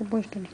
тобой, что ли?